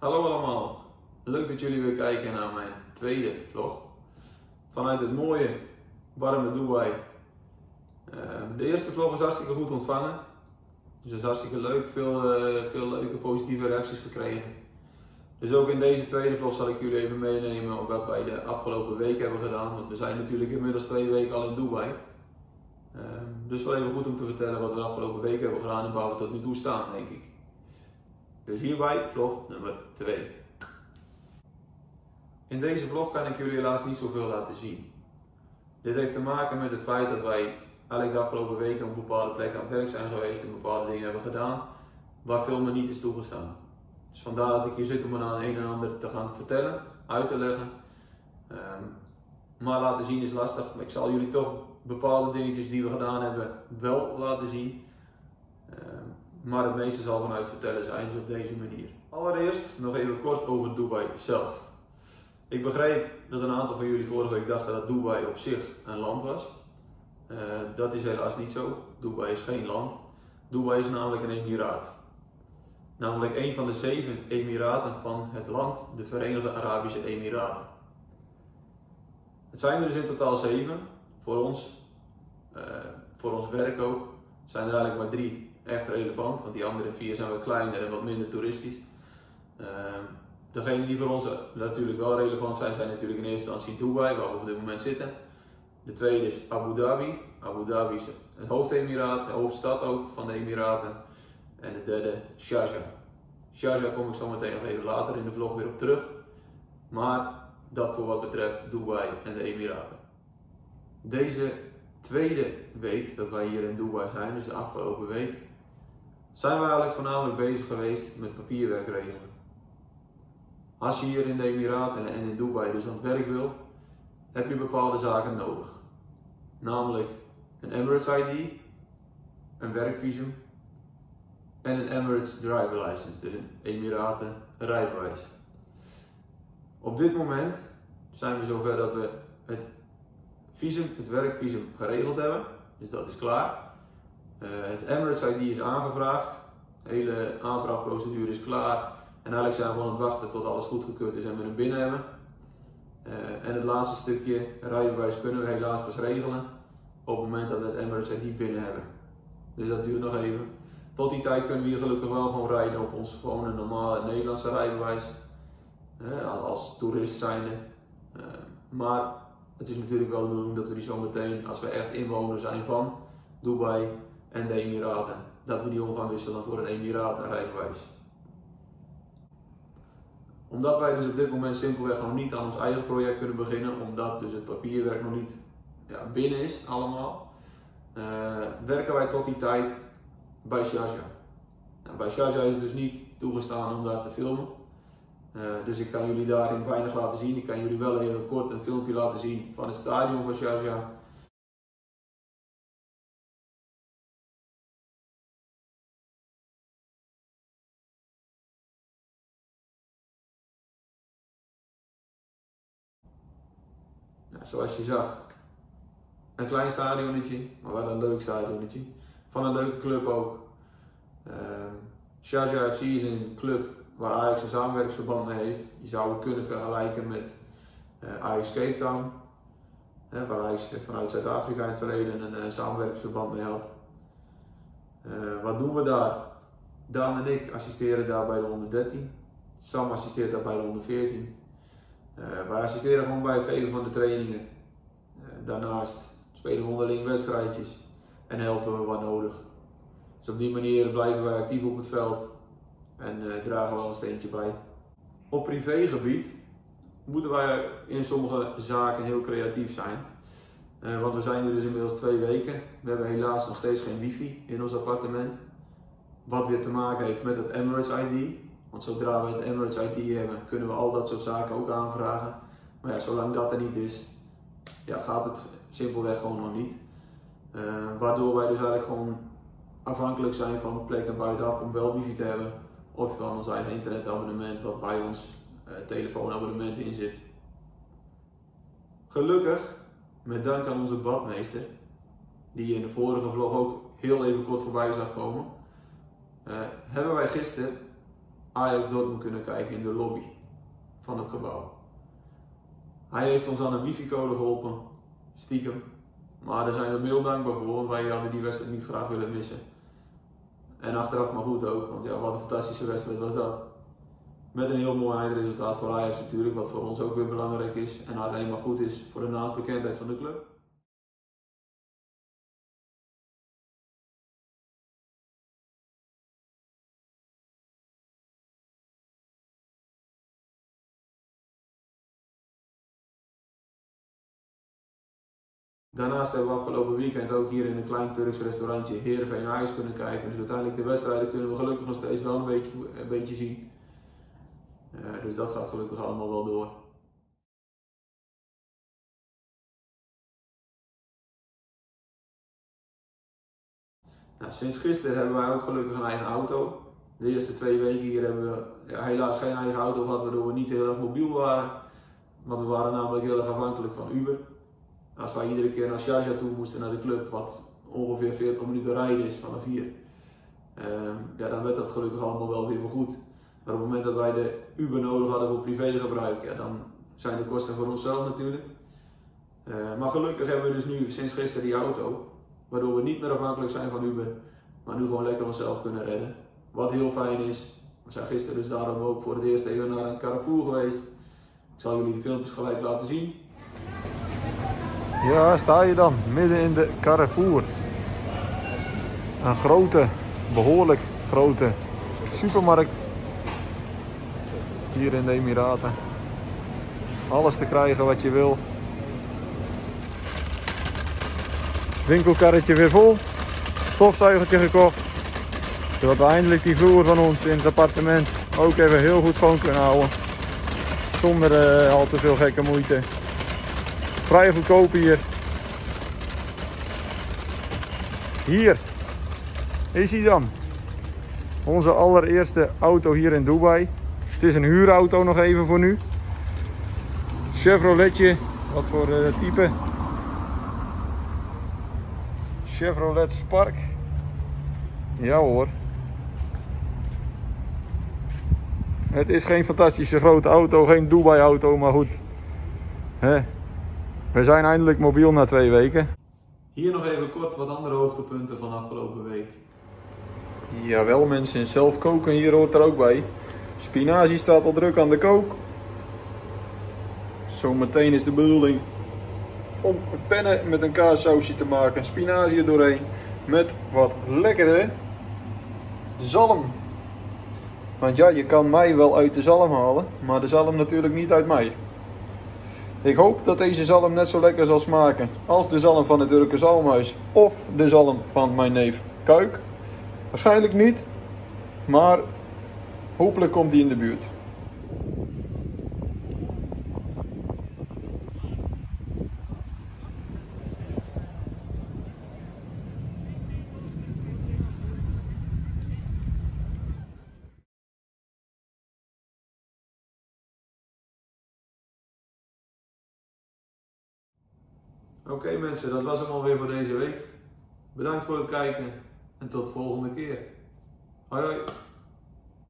Hallo allemaal, leuk dat jullie weer kijken naar mijn tweede vlog. Vanuit het mooie, warme Dubai. Ehm, de eerste vlog is hartstikke goed ontvangen. Dus is hartstikke leuk, veel, eh, veel leuke positieve reacties gekregen. Dus ook in deze tweede vlog zal ik jullie even meenemen op wat wij de afgelopen week hebben gedaan. Want we zijn natuurlijk inmiddels twee weken al in Dubai. Ehm, dus wel even goed om te vertellen wat we de afgelopen week hebben gedaan en waar we tot nu toe staan, denk ik. Dus hierbij vlog nummer 2. In deze vlog kan ik jullie helaas niet zoveel laten zien. Dit heeft te maken met het feit dat wij eigenlijk de afgelopen weken op bepaalde plekken aan het werk zijn geweest en bepaalde dingen hebben gedaan waar filmen niet is toegestaan. Dus vandaar dat ik hier zit om aan een en ander te gaan vertellen, uit te leggen. Um, maar laten zien is lastig, maar ik zal jullie toch bepaalde dingetjes die we gedaan hebben wel laten zien. Maar het meeste zal vanuit vertellen zijn, dus op deze manier. Allereerst nog even kort over Dubai zelf. Ik begreep dat een aantal van jullie vorige week dachten dat Dubai op zich een land was. Uh, dat is helaas niet zo. Dubai is geen land. Dubai is namelijk een emiraat. Namelijk een van de zeven emiraten van het land, de Verenigde Arabische Emiraten. Het zijn er dus in totaal zeven. Voor ons, uh, voor ons werk ook, zijn er eigenlijk maar drie echt relevant, want die andere vier zijn wat kleiner en wat minder toeristisch. Uh, degene die voor ons natuurlijk wel relevant zijn, zijn natuurlijk in eerste instantie Dubai, waar we op dit moment zitten. De tweede is Abu Dhabi. Abu Dhabi is het hoofdemiraat, de hoofdstad ook van de Emiraten. En de derde, Sharjah. Sharjah kom ik zo meteen nog even later in de vlog weer op terug. Maar dat voor wat betreft Dubai en de Emiraten. Deze tweede week dat wij hier in Dubai zijn, dus de afgelopen week, zijn we eigenlijk voornamelijk bezig geweest met papierwerk regelen. Als je hier in de Emiraten en in Dubai dus aan het werk wil, heb je bepaalde zaken nodig. Namelijk een Emirates ID, een werkvisum en een Emirates Driver License, dus een Emiraten rijbewijs. Op dit moment zijn we zover dat we het visum, het werkvisum geregeld hebben, dus dat is klaar. Uh, het Emirates ID is aangevraagd. De hele aanvraagprocedure is klaar. En eigenlijk zijn we gewoon aan het wachten tot alles goedgekeurd is en we hem binnen hebben. Uh, en het laatste stukje rijbewijs kunnen we helaas pas regelen op het moment dat we het Emirates ID binnen hebben. Dus dat duurt nog even. Tot die tijd kunnen we hier gelukkig wel gewoon rijden op ons gewone normale Nederlandse rijbewijs. Uh, als toerist zijnde. maar het is natuurlijk wel de bedoeling dat we die zo meteen, als we echt inwoner zijn van Dubai, en de Emiraten. Dat we die om gaan wisselen voor een Emiraten-rijbewijs. Omdat wij dus op dit moment simpelweg nog niet aan ons eigen project kunnen beginnen, omdat dus het papierwerk nog niet ja, binnen is allemaal, uh, werken wij tot die tijd bij Sharjah. Nou, bij Sharjah is het dus niet toegestaan om daar te filmen. Uh, dus ik kan jullie daarin weinig laten zien. Ik kan jullie wel even kort een filmpje laten zien van het stadion van Sharjah. zoals je zag, een klein stadionnetje, maar wel een leuk stadionnetje. Van een leuke club ook. Uh, Sharjah FC is een club waar Ajax een samenwerkingsverband mee heeft. Je zou het kunnen vergelijken met uh, Ajax Cape Town. Hè, waar Ajax vanuit Zuid-Afrika in het verleden een uh, samenwerkingsverband mee had. Uh, wat doen we daar? Daan en ik assisteren daar bij de 113. Sam assisteert daar bij de 114. Uh, wij assisteren gewoon bij het geven van de trainingen. Daarnaast spelen we onderling wedstrijdjes en helpen we wat nodig. Dus op die manier blijven wij actief op het veld en uh, dragen we een steentje bij. Op privégebied moeten wij in sommige zaken heel creatief zijn. want we zijn nu dus inmiddels twee weken. We hebben helaas nog steeds geen wifi in ons appartement. Wat weer te maken heeft met het Emirates ID. Want zodra we het Emirates ID hebben, kunnen we al dat soort zaken ook aanvragen. Maar ja, zolang dat er niet is, ja, gaat het simpelweg gewoon nog niet. Uh, waardoor wij dus eigenlijk gewoon afhankelijk zijn van plekken buitenaf om wel wifi te hebben. Of van ons eigen internetabonnement wat bij ons uh, telefoonabonnement in zit. Gelukkig, met dank aan onze badmeester, die in de vorige vlog ook heel even kort voorbij zag komen, uh, hebben wij gisteren Ajax Dortmund kunnen kijken in de lobby van het gebouw. Hij heeft ons aan een wifi-code geholpen, stiekem. Maar daar zijn we heel dankbaar voor, want wij hadden die wedstrijd niet graag willen missen. En achteraf maar goed ook, want ja, wat een fantastische wedstrijd was dat. Met een heel mooi eindresultaat voor Ajax natuurlijk, wat voor ons ook weer belangrijk is. En alleen maar goed is voor de naastbekendheid van de club. Daarnaast hebben we afgelopen weekend ook hier in een klein Turks restaurantje Heerenveen Ajax kunnen kijken. Dus uiteindelijk de wedstrijden kunnen we gelukkig nog steeds wel een beetje, een beetje zien. Uh, dus dat gaat gelukkig allemaal wel door. Nou, sinds gisteren hebben wij ook gelukkig een eigen auto. De eerste twee weken hier hebben we helaas geen eigen auto gehad, waardoor we niet heel erg mobiel waren. Want we waren namelijk heel erg afhankelijk van Uber. Als wij iedere keer naar Sharjah toe moesten, naar de club, wat ongeveer 40 minuten rijden is vanaf hier, ehm, ja, dan werd dat gelukkig allemaal wel weer vergoed. Maar op het moment dat wij de Uber nodig hadden voor privégebruik, ja, dan zijn de kosten voor onszelf natuurlijk. Uh, maar gelukkig hebben we dus nu sinds gisteren die auto, waardoor we niet meer afhankelijk zijn van Uber, maar nu gewoon lekker onszelf kunnen redden. Wat heel fijn is. We zijn gisteren dus daarom ook voor het eerst even naar een Carrefour geweest. Ik zal jullie de filmpjes gelijk laten zien. Ja, sta je dan midden in de Carrefour. Een grote, behoorlijk grote supermarkt. Hier in de Emiraten. Alles te krijgen wat je wil. Winkelkarretje weer vol. Stofzuigertje gekocht. Zodat we eindelijk die vloer van ons in het appartement ook even heel goed schoon kunnen houden. Zonder uh, al te veel gekke moeite. Vrij goedkoop hier. Hier is hij dan. Onze allereerste auto hier in Dubai. Het is een huurauto nog even voor nu. Chevroletje. Wat voor uh, type? Chevrolet Spark. Ja hoor. Het is geen fantastische grote auto, geen Dubai auto, maar goed. He. We zijn eindelijk mobiel na twee weken. Hier nog even kort wat andere hoogtepunten van afgelopen week. Jawel mensen, zelf koken hier hoort er ook bij. Spinazie staat al druk aan de kook. Zometeen is de bedoeling om pennen met een kaassausje te maken. Spinazie er doorheen met wat lekkere zalm. Want ja, je kan mij wel uit de zalm halen, maar de zalm natuurlijk niet uit mij. Ik hoop dat deze zalm net zo lekker zal smaken als de zalm van het Urke Zalmhuis of de zalm van mijn neef Kuik. Waarschijnlijk niet, maar hopelijk komt hij in de buurt. Oké mensen, dat was hem alweer voor deze week. Bedankt voor het kijken en tot de volgende keer. Hoi hoi.